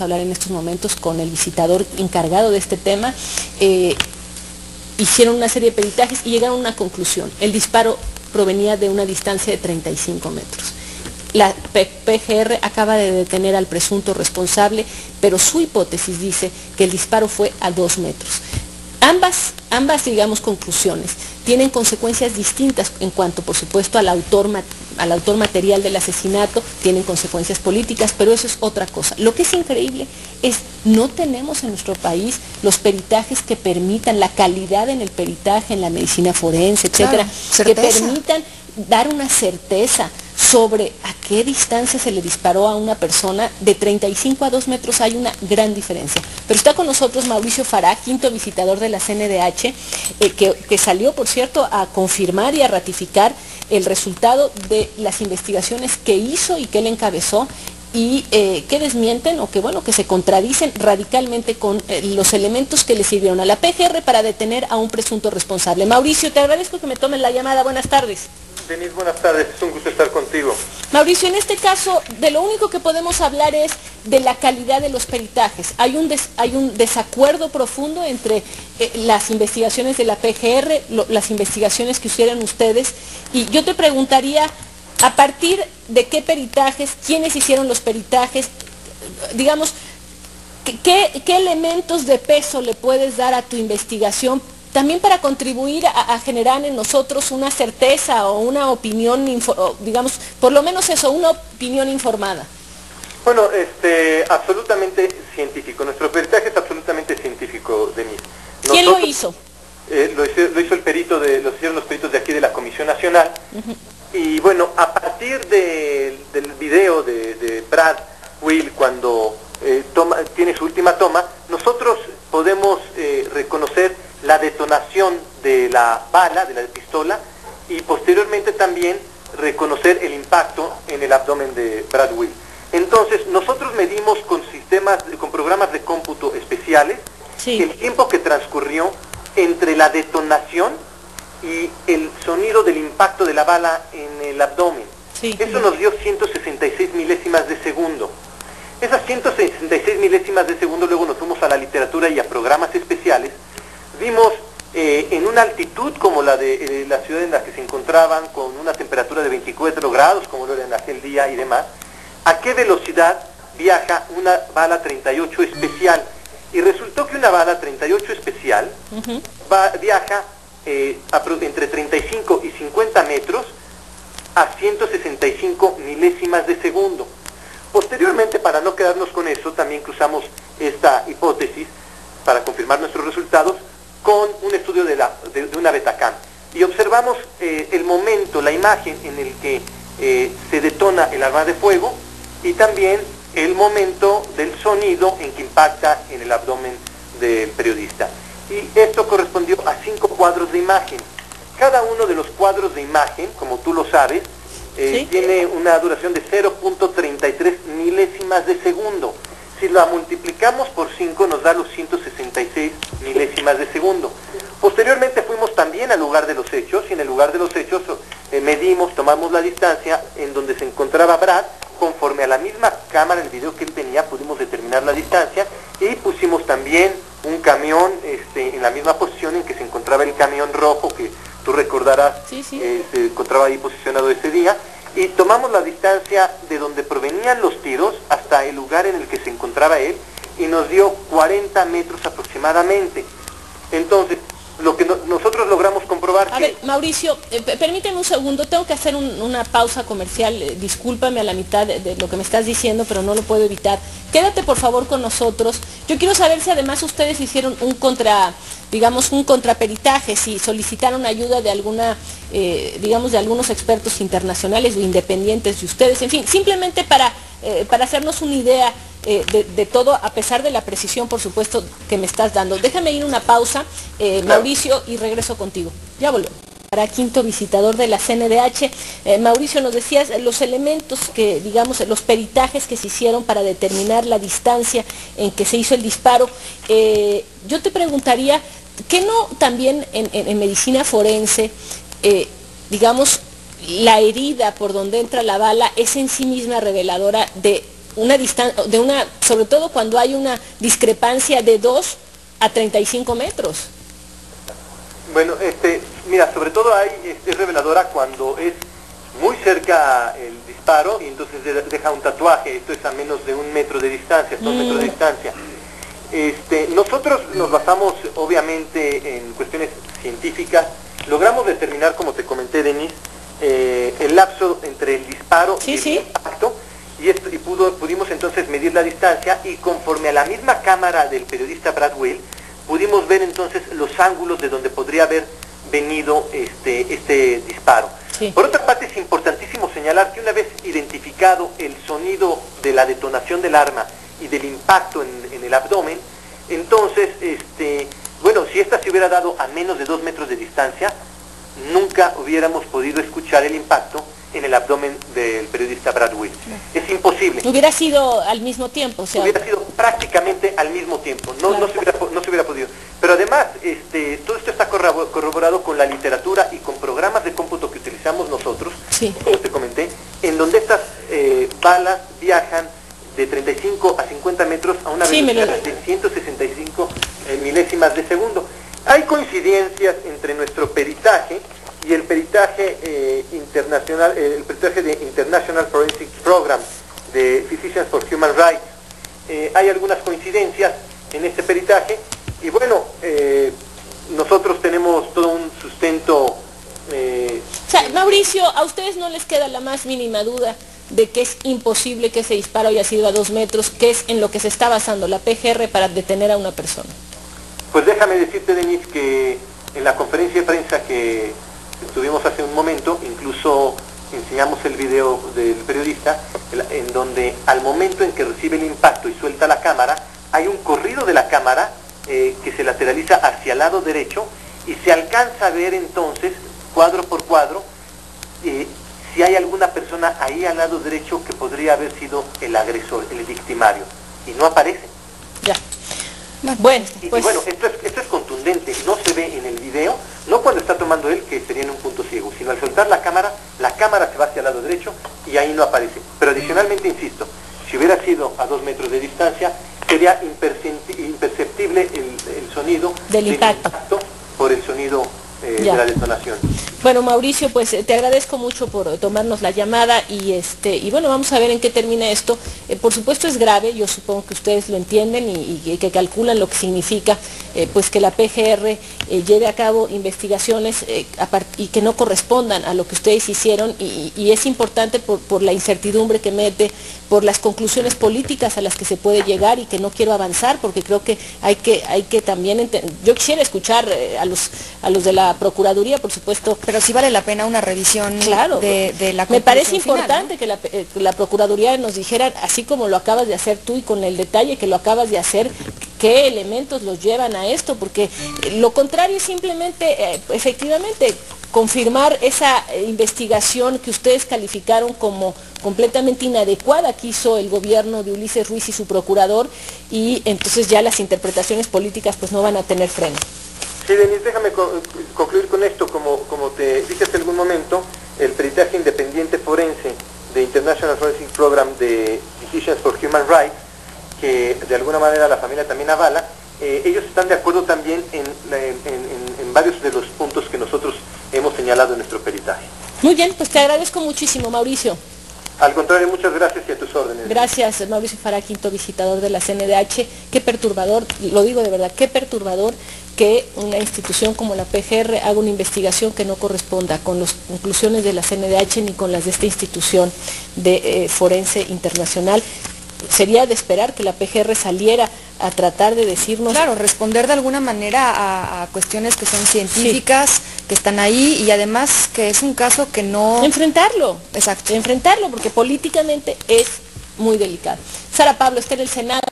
hablar en estos momentos con el visitador encargado de este tema. Eh, hicieron una serie de peritajes y llegaron a una conclusión. El disparo provenía de una distancia de 35 metros. La PGR acaba de detener al presunto responsable, pero su hipótesis dice que el disparo fue a dos metros. Ambas, ambas, digamos, conclusiones tienen consecuencias distintas en cuanto, por supuesto, al autor, al autor material del asesinato, tienen consecuencias políticas, pero eso es otra cosa. Lo que es increíble es, no tenemos en nuestro país los peritajes que permitan, la calidad en el peritaje, en la medicina forense, etcétera, que permitan dar una certeza sobre a qué distancia se le disparó a una persona, de 35 a 2 metros hay una gran diferencia. Pero está con nosotros Mauricio Fará, quinto visitador de la CNDH, eh, que, salió, por cierto, a confirmar y a ratificar el resultado de las investigaciones que hizo y que él encabezó y eh, que desmienten o que bueno que se contradicen radicalmente con eh, los elementos que le sirvieron a la PGR para detener a un presunto responsable. Mauricio, te agradezco que me tomen la llamada. Buenas tardes. Denise, buenas tardes, es un gusto estar contigo. Mauricio, en este caso, de lo único que podemos hablar es de la calidad de los peritajes. Hay un, hay un desacuerdo profundo entre eh, las investigaciones de la PGR, las investigaciones que hicieron ustedes, y yo te preguntaría, ¿a partir de qué peritajes, quiénes hicieron los peritajes, digamos, ¿Qué, ¿Qué, elementos de peso le puedes dar a tu investigación también para contribuir a, generar en nosotros una certeza o una opinión, digamos, por lo menos eso, una opinión informada. Bueno, este, absolutamente científico. Nuestro peritaje es absolutamente científico, Denise. ¿Quién lo hizo? Eh, lo, hizo? el perito de, lo hicieron los peritos de aquí de la Comisión Nacional. Y bueno, a partir del video de, Brad Will cuando eh, toma, tiene su última toma, nosotros podemos eh, reconocer la detonación de la bala, de la pistola, y posteriormente también reconocer el impacto en el abdomen de Brad Will. Entonces, nosotros medimos con sistemas, con programas de cómputo especiales, el tiempo que transcurrió entre la detonación y el sonido del impacto de la bala en el abdomen. Eso nos dio 166 milésimas de segundo. Esas 166 milésimas de segundo luego nos fuimos a la literatura y a programas especiales vimos eh, en una altitud como la de eh, la ciudad en la que se encontraban, con una temperatura de 24 grados, como lo era en aquel día y demás, a qué velocidad viaja una bala 38 especial. Y resultó que una bala 38 especial viaja eh, entre 35 y 50 metros a 165 milésimas de segundo. Posteriormente, para no quedarnos con eso, también cruzamos esta hipótesis para confirmar nuestros resultados con un estudio de, una Betacam. Y observamos eh, el momento, la imagen en el que eh, se detona el arma de fuego y también el momento del sonido en que impacta en el abdomen del periodista. Y esto correspondió a cinco cuadros de imagen. Cada uno de los cuadros de imagen, como tú lo sabes, eh, tiene una duración de 0.33 milésimas de segundo. Si la multiplicamos por 5 nos da los 166 milésimas de segundo. Posteriormente fuimos también al lugar de los hechos y en el lugar de los hechos eh, medimos, tomamos la distancia en donde se encontraba Brad, conforme a la misma cámara, el video que él tenía, pudimos determinar la distancia y pusimos también un camión este, en la misma posición en que se encontraba el camión rojo que tú recordarás eh, se encontraba ahí posicionado ese día y tomamos la distancia de donde provenían los tiros hasta el lugar en el que se encontraba él y nos dio 40 metros aproximadamente. Entonces, lo que nosotros logramos comprobar... A ver, Mauricio, eh, permíteme un segundo, tengo que hacer una pausa comercial, eh, discúlpame a la mitad de, lo que me estás diciendo, pero no lo puedo evitar. Quédate por favor con nosotros. Yo quiero saber si además ustedes hicieron un contra, digamos, un contraperitaje, si solicitaron ayuda de alguna, eh, digamos, de algunos expertos internacionales o independientes de ustedes, en fin, simplemente para, para hacernos una idea eh, de, todo, a pesar de la precisión, por supuesto, que me estás dando. Déjame ir una pausa, eh, Mauricio, y regreso contigo. Ya volvemos. Para quinto visitador de la CNDH, eh, Mauricio, nos decías los elementos que, digamos, los peritajes que se hicieron para determinar la distancia en que se hizo el disparo. yo te preguntaría, ¿qué no también en medicina forense, digamos, la herida por donde entra la bala es en sí misma reveladora de una distancia, de una, sobre todo cuando hay una discrepancia de 2 a 35 metros. Bueno, este, mira, sobre todo hay, es reveladora cuando es muy cerca el disparo y entonces deja un tatuaje, esto es a menos de un metro de distancia, dos metros de mm. distancia. Este, nosotros nos basamos obviamente en cuestiones científicas, logramos determinar, como te comenté, Denis, eh, el lapso entre el disparo y el impacto, y, esto, y pudo, pudimos entonces medir la distancia y conforme a la misma cámara del periodista Brad Will, pudimos ver entonces los ángulos de donde podría haber venido este, este disparo. Por otra parte, es importantísimo señalar que una vez identificado el sonido de la detonación del arma y del impacto en, el abdomen, entonces, este, bueno, si esta se hubiera dado a menos de dos metros de distancia, nunca hubiéramos podido escuchar el impacto en el abdomen del periodista Brad Will. Es imposible. Hubiera sido al mismo tiempo, o sea... Hubiera sido prácticamente al mismo tiempo, no, no, se, hubiera, podido. Pero además, este, todo esto está corroborado con la literatura y con programas de cómputo que utilizamos nosotros, como te comenté, en donde estas eh, balas viajan de 35 a 50 metros a una velocidad de 165 eh, milésimas de segundo. Hay coincidencias entre nuestro peritaje y el peritaje eh, internacional, eh, el peritaje de International Forensic Program de Physicians for Human Rights. Eh, hay algunas coincidencias en este peritaje y bueno, nosotros tenemos todo un sustento. O sea, Mauricio, a ustedes no les queda la más mínima duda de que es imposible que ese disparo haya sido a dos metros, que es en lo que se está basando la PGR para detener a una persona. Pues déjame decirte, Denis, que en la conferencia de prensa que tuvimos hace un momento, incluso enseñamos el video del periodista, en donde al momento en que recibe el impacto y suelta la cámara, hay un corrido de la cámara eh, que se lateraliza hacia el lado derecho y se alcanza a ver entonces, cuadro por cuadro, eh, si hay alguna persona ahí al lado derecho que podría haber sido el agresor, el victimario, y no aparece. Ya. Bueno, pues... bueno, esto es, esto es contundente, no se ve en el video, no cuando está tomando él, que sería en un punto ciego, sino al soltar la cámara, la cámara se va hacia el lado derecho y ahí no aparece. Pero adicionalmente, insisto, si hubiera sido a dos metros de distancia, sería imperceptible el, sonido del impacto. por el sonido eh, de la detonación. Bueno, Mauricio, pues eh, te agradezco mucho por tomarnos la llamada y este y bueno, vamos a ver en qué termina esto. Eh, por supuesto es grave, yo supongo que ustedes lo entienden y, que calculan lo que significa pues que la PGR lleve a cabo investigaciones y que no correspondan a lo que ustedes hicieron y, es importante por, la incertidumbre que mete, por las conclusiones políticas a las que se puede llegar y que no quiero avanzar porque creo que hay que, hay que también, yo quisiera escuchar a, los, a los de la Procuraduría, por supuesto, sí vale la pena una revisión claro, de, la Me parece importante que eh, la, Procuraduría nos dijera, así como lo acabas de hacer tú y con el detalle que lo acabas de hacer, qué elementos los llevan a esto, porque lo contrario es simplemente, eh, efectivamente, confirmar esa investigación que ustedes calificaron como completamente inadecuada que hizo el gobierno de Ulises Ruiz y su procurador y entonces ya las interpretaciones políticas pues no van a tener freno. Sí, Denise, déjame concluir con esto. Como, como te dije hace algún momento, el peritaje independiente forense de International Forensic Program de Decisions for Human Rights, que de alguna manera la familia también avala, eh, ellos están de acuerdo también en, en, varios de los puntos que nosotros hemos señalado en nuestro peritaje. Muy bien, pues te agradezco muchísimo, Mauricio. Al contrario, muchas gracias y a tus órdenes. Gracias, Mauricio Faraquinto, visitador de la CNDH. Qué perturbador, lo digo de verdad, qué perturbador que una institución como la PGR haga una investigación que no corresponda con las conclusiones de la CNDH ni con las de esta institución de eh, forense internacional. Sería de esperar que la PGR saliera a tratar de decirnos... Claro, responder de alguna manera a, cuestiones que son científicas, que están ahí y además que es un caso que no... Enfrentarlo. Exacto. Enfrentarlo porque políticamente es muy delicado. Sara Pablo está en el Senado.